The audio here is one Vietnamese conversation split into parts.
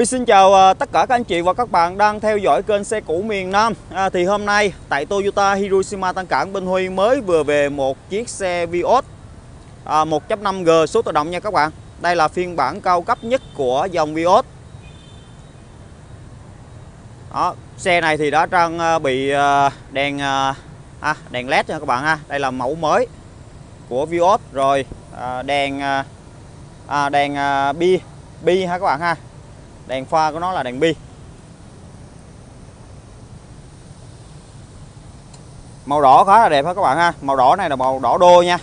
Huy xin chào à, tất cả các anh chị và các bạn đang theo dõi kênh xe cũ miền Nam. À, Thì hôm nay tại Toyota Hiroshima Tân Cảng Bên Huy mới vừa về một chiếc xe Vios à, 1.5G số tự động nha các bạn. Đây là phiên bản cao cấp nhất của dòng Vios. Đó, Xe này thì đã trang à, bị à, đèn à, đèn led nha các bạn ha. Đây là mẫu mới của Vios Rồi à, đèn à, đèn à, bi bi ha các bạn ha đèn pha của nó là đèn bi màu đỏ khá là đẹp ha các bạn ha? Màu đỏ này là màu đỏ đô nha.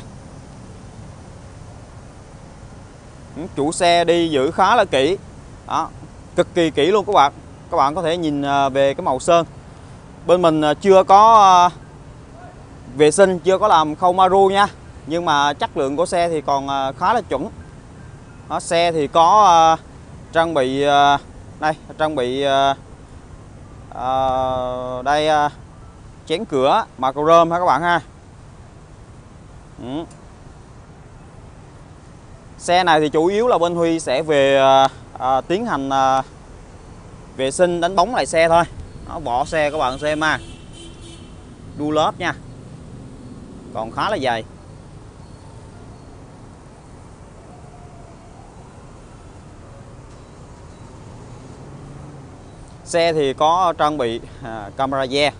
Ừ, chủ xe đi giữ khá là kỹ. Đó cực kỳ kỹ luôn các bạn. Các bạn có thể nhìn à, về cái màu sơn. Bên mình à, chưa có à, vệ sinh chưa có làm khâu maru nha. Nhưng mà chất lượng của xe thì còn khá là chuẩn. Đó, xe thì có trang bị à, đây trang bị à, à, đây chén cửa mà cầu rơm ha các bạn ha. Ừ. xe này thì chủ yếu là bên Huy sẽ về à, tiến hành à, vệ sinh đánh bóng lại xe thôi. Nó bỏ xe các bạn xem mà đu lớp nha. Còn khá là dày xe thì có trang bị à, camera da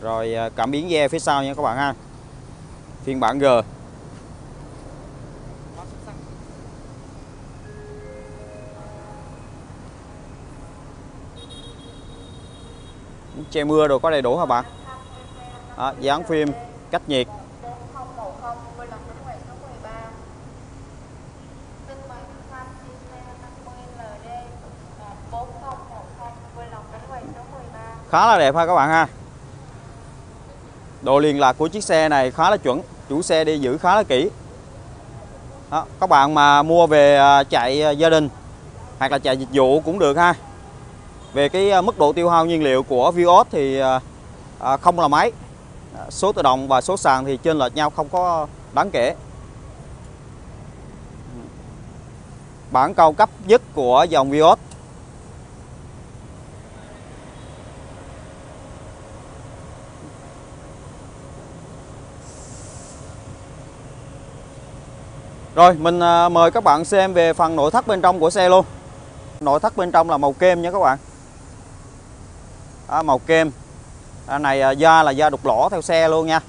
rồi à, cảm biến da phía sau nha các bạn ha. Phiên bản G. Che mưa đồ có đầy đủ hả bạn? À, dán phim cách nhiệt. Khá là đẹp ha các bạn ha. Độ liên lạc của chiếc xe này khá là chuẩn chủ xe đi giữ khá là kỹ. Đó, các bạn mà mua về à, chạy à, gia đình hoặc là chạy dịch vụ cũng được ha. Về cái à, mức độ tiêu hao nhiên liệu của Vios thì không là mấy. Số tự động và số sàn thì trên lệch nhau không có đáng kể. Bản cao cấp nhất của dòng Vios Rồi mình à, mời các bạn xem về phần nội thất bên trong của xe luôn. Nội thất bên trong là màu kem nha các bạn. Đó, Màu kem. À, Này da là da đục lỗ theo xe luôn nha.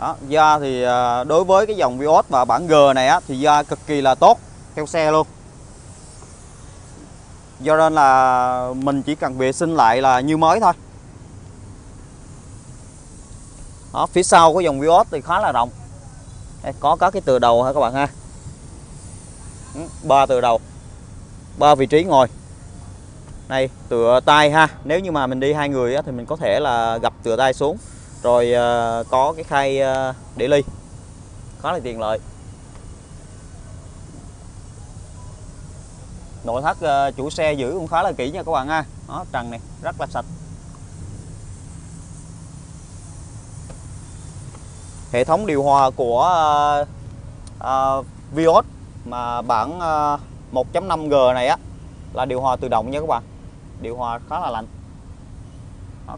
Đó, Da thì à, đối với cái dòng Vios và bản G này á, thì da cực kỳ là tốt theo xe luôn. Do nên là mình chỉ cần vệ sinh lại là như mới thôi. Đó, Phía sau của dòng Vios thì khá là rộng đây, có các cái từ đầu ha các bạn ha? Ừ, ba từ đầu. Ba vị trí ngồi. Này tựa tay ha. Nếu như mà mình đi hai người á, thì mình có thể là gập tựa tay xuống. Rồi uh, có cái khay uh, để ly. Khá là tiện lợi. Nội thất uh, chủ xe giữ cũng khá là kỹ nha các bạn ha. Đó trần này rất là sạch. Hệ thống điều hòa của uh, uh, Vios mà bản ờ, uh, 1.5G này á là điều hòa tự động nha các bạn. Điều hòa khá là lạnh. Đó.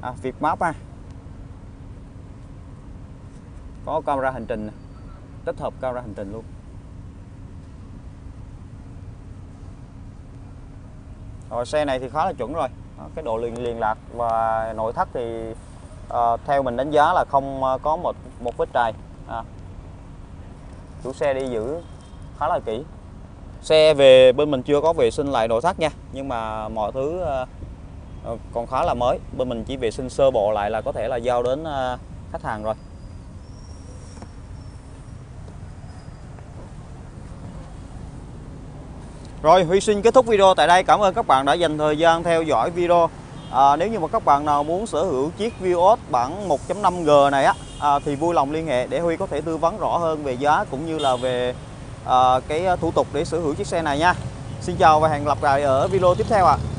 à, Việt Map ha. Có camera hành trình tích hợp camera hành trình luôn. Rồi xe này thì khá là chuẩn rồi cái độ liền liên lạc và nội thất thì uh, theo mình đánh giá là không ờ, có một một vết trầy. À. chủ xe đi giữ khá là kỹ. Xe về bên mình chưa có vệ sinh lại nội thất nha nhưng mà mọi thứ uh, còn khá là mới. Bên mình chỉ vệ sinh sơ bộ lại là có thể là giao đến uh, khách hàng rồi. Rồi Huy xin kết thúc video tại đây. Cảm ơn các bạn đã dành thời gian theo dõi video. À, nếu như mà các bạn nào muốn sở hữu chiếc Vios bản 1.5G này á à, thì vui lòng liên hệ để Huy có thể tư vấn rõ hơn về giá cũng như là về à, cái thủ tục để sở hữu chiếc xe này nha. Xin chào và hẹn gặp lại ở video tiếp theo ạ. À.